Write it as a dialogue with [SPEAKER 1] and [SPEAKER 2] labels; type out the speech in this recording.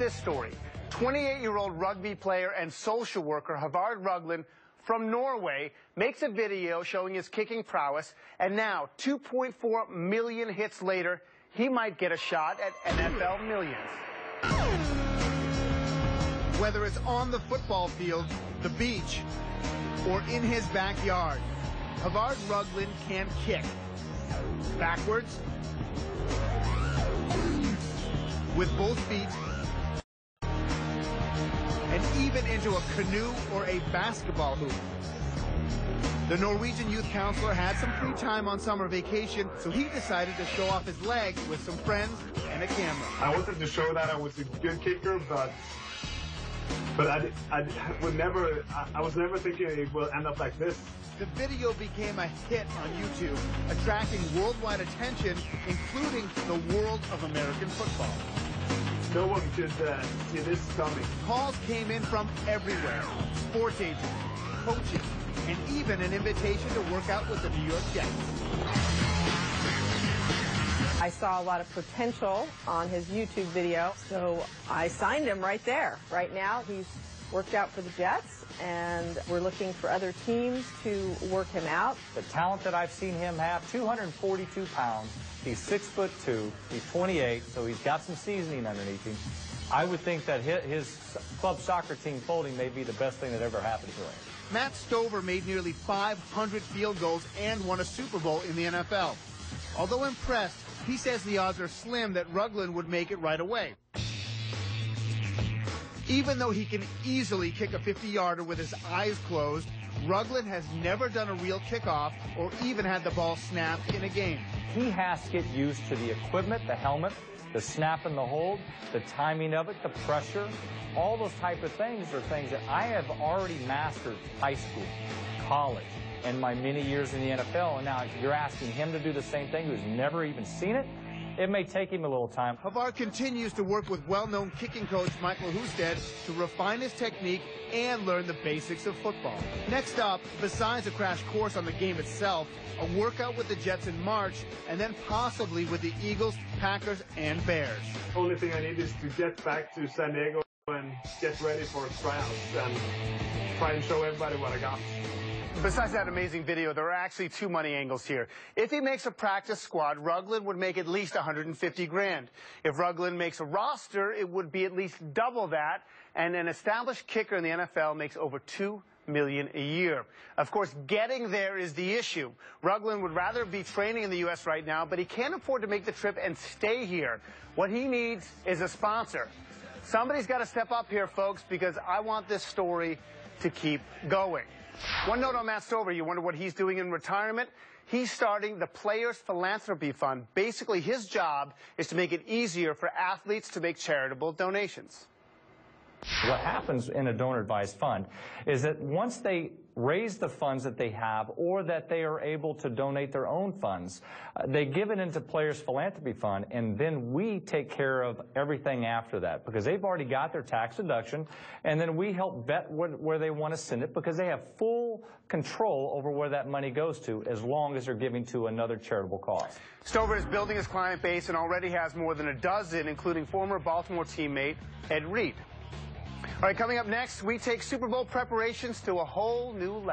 [SPEAKER 1] this story. 28-year-old rugby player and social worker Havard Rugland from Norway makes a video showing his kicking prowess, and now, 2.4 million hits later, he might get a shot at NFL millions.
[SPEAKER 2] Whether it's on the football field, the beach, or in his backyard, Havard Rugland can kick. Backwards, with both feet, even into a canoe or a basketball hoop. The Norwegian youth counselor had some free time on summer vacation, so he decided to show off his legs with some friends and a camera.
[SPEAKER 3] I wanted to show that I was a good kicker, but but I, I would never, I, I was never thinking it will end up like this.
[SPEAKER 2] The video became a hit on YouTube, attracting worldwide attention, including the world of American football.
[SPEAKER 3] No one could uh, see this coming.
[SPEAKER 2] Calls came in from everywhere. Sports agents, coaches, and even an invitation to work out with the New York Jets.
[SPEAKER 4] I saw a lot of potential on his YouTube video, so I signed him right there. Right now, he's worked out for the Jets, and we're looking for other teams to work him out.
[SPEAKER 5] The talent that I've seen him have, 242 pounds. He's six foot two. He's 28, so he's got some seasoning underneath him. I would think that his club soccer team folding may be the best thing that ever happened to him.
[SPEAKER 2] Matt Stover made nearly 500 field goals and won a Super Bowl in the NFL. Although impressed, he says the odds are slim that Rugland would make it right away. Even though he can easily kick a 50-yarder with his eyes closed, Rugland has never done a real kickoff or even had the ball snapped in a game.
[SPEAKER 5] He has to get used to the equipment, the helmet, the snap and the hold, the timing of it, the pressure, all those type of things are things that I have already mastered high school, college, and my many years in the NFL. And now you're asking him to do the same thing who's never even seen it. It may take him a little time.
[SPEAKER 2] Havard continues to work with well-known kicking coach Michael Husted to refine his technique and learn the basics of football. Next up, besides a crash course on the game itself, a workout with the Jets in March, and then possibly with the Eagles, Packers, and Bears.
[SPEAKER 3] Only thing I need is to get back to San Diego and get ready for tryouts and try and show everybody what I got.
[SPEAKER 1] Besides that amazing video, there are actually two money angles here. If he makes a practice squad, Rugland would make at least 150 grand. If Rugland makes a roster, it would be at least double that. And an established kicker in the NFL makes over two million a year. Of course, getting there is the issue. Rugland would rather be training in the U.S. right now, but he can't afford to make the trip and stay here. What he needs is a sponsor. Somebody's got to step up here, folks, because I want this story to keep going. One note on Matt Stover, you wonder what he's doing in retirement? He's starting the Players Philanthropy Fund. Basically, his job is to make it easier for athletes to make charitable donations.
[SPEAKER 5] What happens in a donor advised fund is that once they raise the funds that they have or that they are able to donate their own funds, uh, they give it into Players Philanthropy Fund and then we take care of everything after that because they've already got their tax deduction and then we help vet where they want to send it because they have full control over where that money goes to as long as they're giving to another charitable cause.
[SPEAKER 1] Stover is building his client base and already has more than a dozen, including former Baltimore teammate Ed Reed. All right, coming up next, we take Super Bowl preparations to a whole new level.